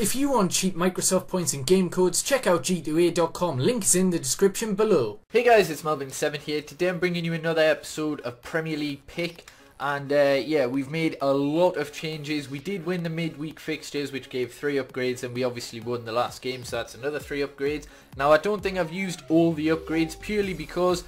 If you want cheap Microsoft points and game codes, check out g2a.com. Link is in the description below. Hey guys, it's Melvin7 here. Today I'm bringing you another episode of Premier League Pick. And uh, yeah, we've made a lot of changes. We did win the midweek fixtures, which gave three upgrades, and we obviously won the last game, so that's another three upgrades. Now, I don't think I've used all the upgrades purely because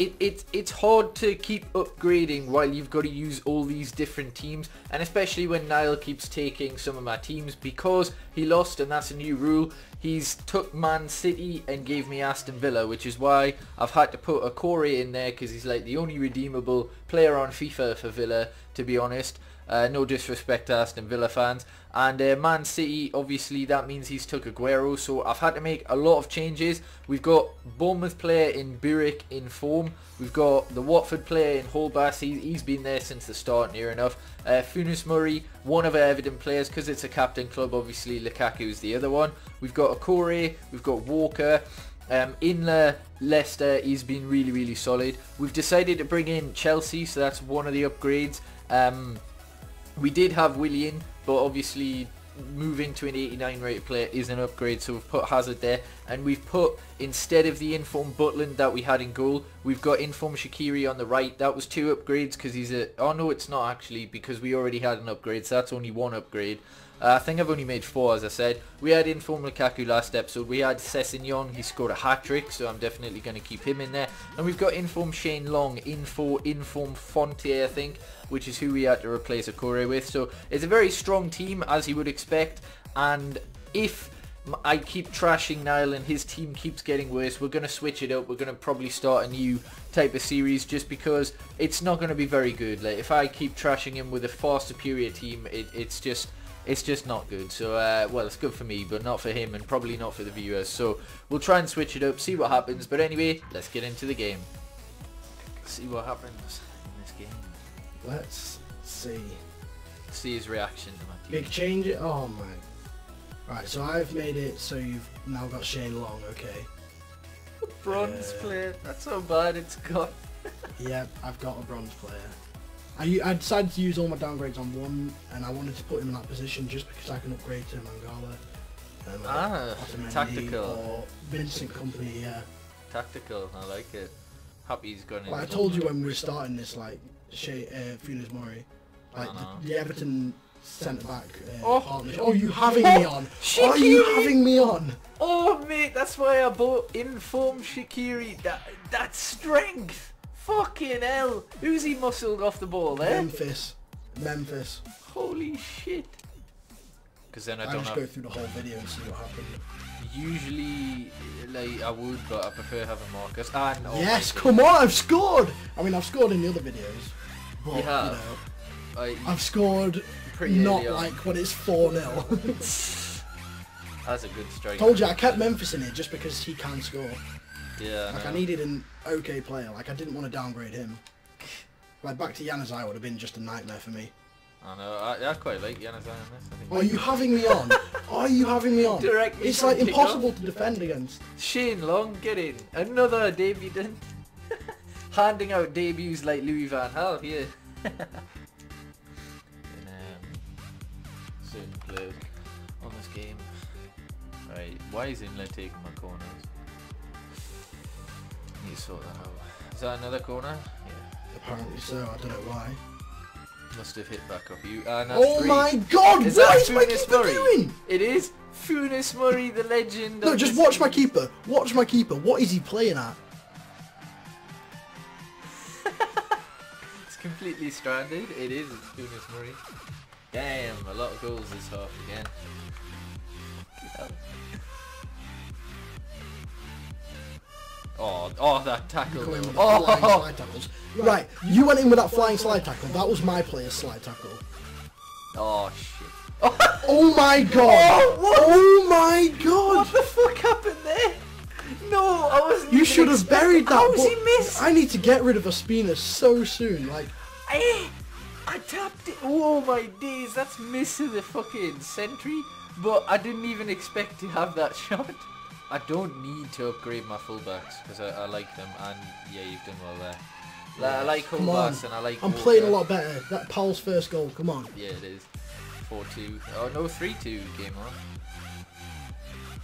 it, it, it's hard to keep upgrading while you've got to use all these different teams and especially when Niall keeps taking some of my teams because he lost and that's a new rule. He's took Man City and gave me Aston Villa which is why I've had to put a Corey in there because he's like the only redeemable player on FIFA for Villa to be honest uh, no disrespect to Aston Villa fans. And uh, Man City, obviously, that means he's took Aguero. So I've had to make a lot of changes. We've got Bournemouth player in Boruc in form. We've got the Watford player in Holebas. He, he's been there since the start, near enough. Uh, Funes Mori, one of our evident players, because it's a captain club. Obviously, Lukaku is the other one. We've got Okore. We've got Walker. Um, in uh, Leicester, he's been really, really solid. We've decided to bring in Chelsea, so that's one of the upgrades. Um, we did have Willian, but obviously moving to an 89 rated player is an upgrade so we've put Hazard there. And we've put instead of the inform Butland that we had in goal we've got inform Shaqiri on the right. That was two upgrades because he's a oh no it's not actually because we already had an upgrade so that's only one upgrade uh, I think I've only made four, as I said. We had Inform Lukaku last episode. We had Sessegnon. He scored a hat-trick, so I'm definitely going to keep him in there. And we've got Inform Shane Long, Info, Inform Fonte, I think, which is who we had to replace Okore with. So it's a very strong team, as you would expect. And if I keep trashing Niall and his team keeps getting worse. We're going to switch it up. We're going to probably start a new type of series just because it's not going to be very good. Like If I keep trashing him with a far superior team, it, it's just it's just not good. So, uh, well, it's good for me, but not for him and probably not for the viewers. So, we'll try and switch it up, see what happens. But anyway, let's get into the game. See what happens in this game. Let's see. See his reaction to my team. Big change. Oh, my. Right, so I've made it so you've now got Shane Long, okay. Bronze uh, player. That's so bad it's got. yep, I've got a bronze player. I, I decided to use all my downgrades on one, and I wanted to put him in that position just because I can upgrade to Mangala. Um, ah, tactical. Or Vincent Kompany, yeah. Tactical, I like it. Happy he's going. Like I told you when we were starting this, like Shea, uh, Funes Mori, like the, the, Everton centre back. Uh, oh, oh, you having me on? Are you having me on? Oh mate, that's why I bought Inform. That that strength. Fucking hell! Who's he muscled off the ball there? Memphis. Memphis. Holy shit. Because then I, I don't just go through the whole video and see what happens. Usually, like I would, but I prefer having Marcus. Ah, no, yes, come on, I've scored. I mean, I've scored in the other videos. But, you have. You know, I, have scored not like when it's four 0 That's a good strike. Told you I kept Memphis in it just because he can score. Yeah. Like I, I needed an okay player. Like I didn't want to downgrade him. Like back to Januzaj would have been just a nightmare for me. I know. I, I quite like Januzaj in this. Are you having me on? Are you having me on? Directly it's like impossible to defend against. Shane Long, get in. Another debut done. Handing out debuts like Louis Van Gaal here. in um, certain players on this game. Right, why is Inler taking my corners? Sort that out. Is that another corner? Yeah. Apparently so, I don't know why. Must have hit back off you. Uh, oh three. my god, is what is my keeper Mori? doing? It is Funes Mori, the legend. No, just watch my keeper. Watch my keeper. What is he playing at? it's completely stranded. It is. It's Funes Mori. Damn, a lot of goals this half again. Oh, oh, that tackle. Oh. Right, you went in with that flying slide tackle. That was my player's slide tackle. Oh, shit. oh my god! Oh, oh, my god! What the fuck happened there? No, I wasn't. You should have buried that. How was he missed? I need to get rid of Ospina so soon. Like, I, I tapped it. Oh my days, that's missing the fucking sentry. But I didn't even expect to have that shot. I don't need to upgrade my fullbacks because I, I, like them and yeah you've done well there. Yes. I like fullbacks and I like I'm Walker. playing a lot better. That Paul's first goal, come on. Yeah it is. 4-2. Oh no, 3-2 game on.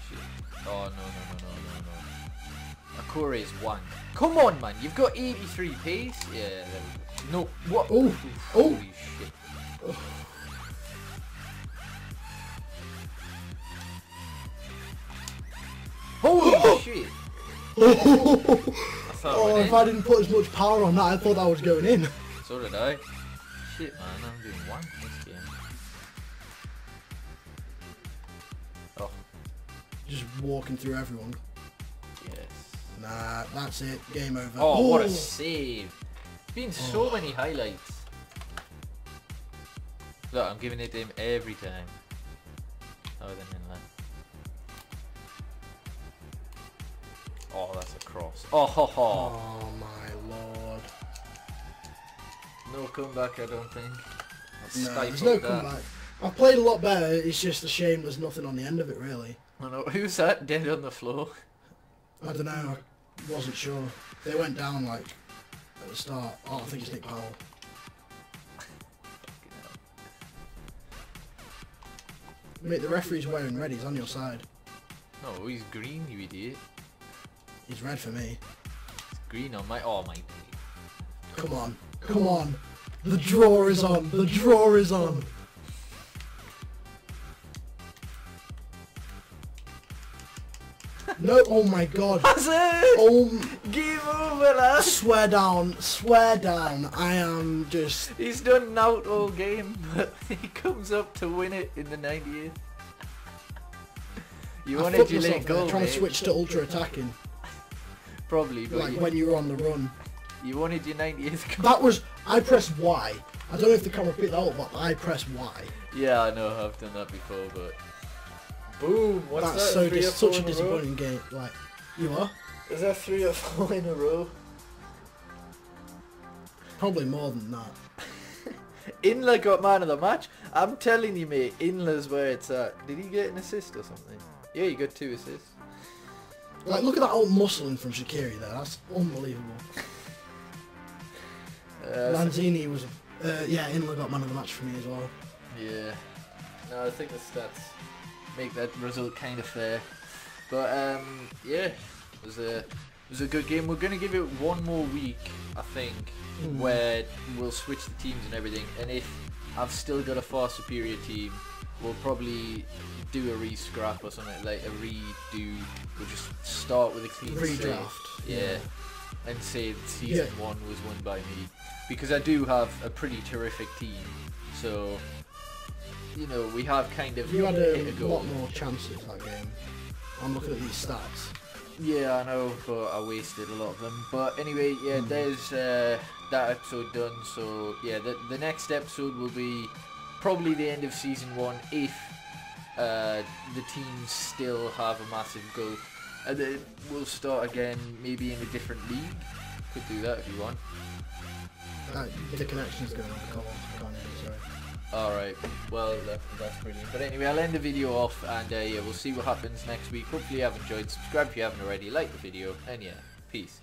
Shit. Oh no, no, no, no, no, no. Okore is 1. Come on, man. You've got 83 pace. Yeah, there we go. No, what? Oh, oh. Holy shit. Holy shit. Oh, if I didn't put as much power on that, I thought that was going in. So did I. Shit, man. I'm doing one this game. Oh, Just walking through everyone. yes. Nah, that's it. Game over. Oh, what a Oh. save. Been oh. so many highlights. Look, I'm giving it to him every time. Other than in left. Oh, that's a cross. Oh, ho, ho. Oh my lord. No comeback, I don't think. I've No, there's no that. comeback. I've played a lot better. It's just a shame there's nothing on the end of it, really. I know. Who's that dead on the floor? I don't know. I wasn't sure. They went down like at the start. Oh, I think it's Nick Powell. Mate, the referee's wearing red. He's on your side. No, he's green, you idiot. He's red for me. It's green on my... Oh, my... Come on. Come on. The draw is on. The draw is on. No, oh my god. That's it! Oh, Give over, lad! swear down, swear down. I am just. He's done out all game, but he comes up to win it in the 90th. You I wanted your late goal, trying to switch to ultra attacking, Probably, but like when you were on the run. you wanted your 90th goal. That was. I pressed Y. I don't know if the camera picked that up, but I pressed Y. Yeah, I know, I've done that before, but... Boom! What's That's so dis- such a disappointing game. Like, you are Is that three or four in a row? probably more than that. Inler got man of the match. I'm telling you, mate, Inler's where it's at. Did he get an assist or something? Yeah, he got two assists. Like, look at that old muscling from Shaqiri there. That's unbelievable. Uh, Lanzini was. Uh, yeah, Inler got man of the match for me as well. Yeah. No, I think the stats make that result kind of fair. But um, yeah, it was a it was a good game. We're gonna give it one more week, I think, Mm. where we'll switch the teams and everything. And if I've still got a far superior team, we'll probably do a re-scrap or something like a redo. We'll just start with a clean slate. Redraft. Yeah. And say season one was won by me. Because I do have a pretty terrific team. So, you know, we have kind of You had hit a a lot more chances that game. I'm looking at these stats. Yeah, I know, but I wasted a lot of them. But anyway, yeah, Hmm. there's uh, that episode done. So yeah, the the next episode will be probably the end of season one if uh, the teams still have a massive goal. And then we'll start again, maybe in a different league. Could do that if you want. Uh, the connection's going on. Come on, I can't hear sorry. Alright, well that, that's brilliant. But anyway, I'll end the video off and uh, yeah, we'll see what happens next week. Hopefully you have enjoyed. Subscribe if you haven't already, like the video, and yeah, peace.